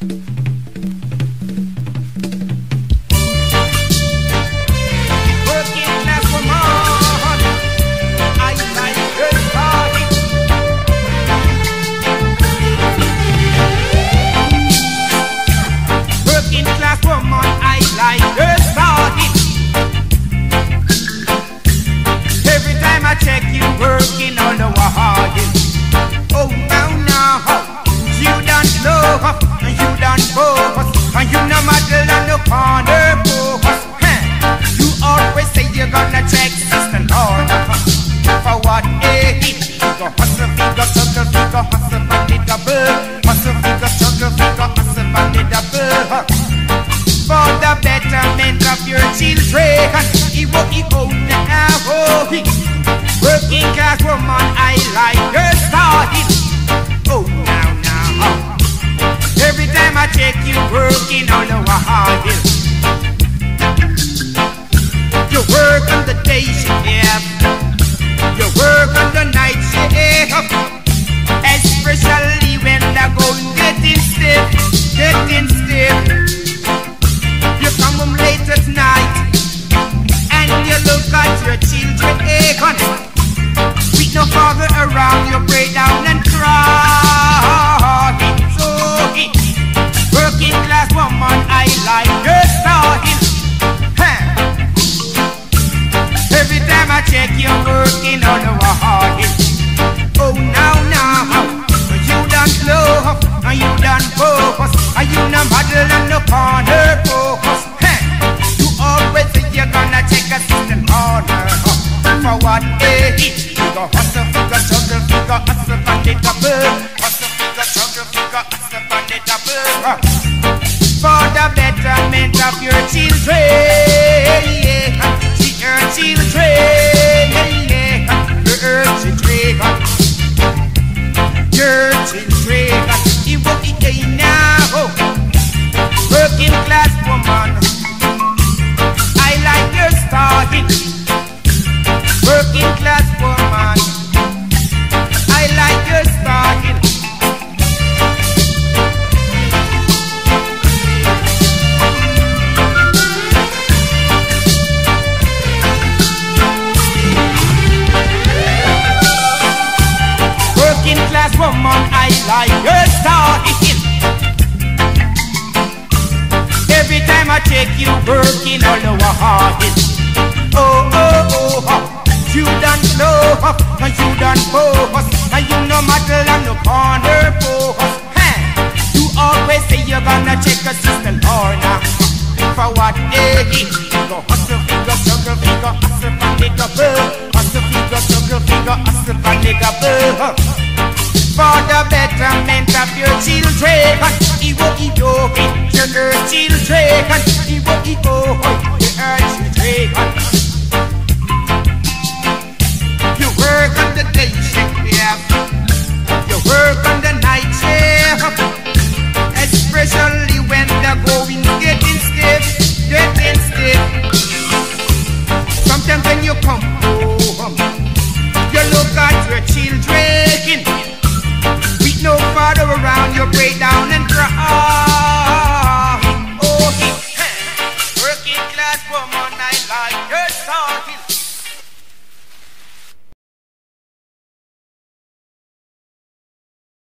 Working matter on check you working on the wall. You work on the day shift. You work on the night shift. Especially when the gold getting stiff, getting stiff. You come home late at night and you look at your children. With no father around, you break down and cry. I check you working on the wall. Oh, now, now, you done slow, and you done focus, and you no model on the corner focus. Huh. You always say you're gonna check a system order. For what eh? You go hustle, figure, struggle, figure, hustle, and it double. Hustle, figure, struggle, figure, hustle, and it double. For the betterment of your children, yeah. Now. Working class your style. Every time I check you working all the while. Oh, oh, oh, oh. You done slow, and you done focus, and you no matter on the corner focus. Huh. You always say you're gonna check a system corner. For what eh? Go betterment of your children, Iwo Iwo, your children, Iwo Iwo, your children. You work on the day shift, yeah. You work on the night shift, especially when the going getting stiff, getting stiff. Sometimes when you come children. With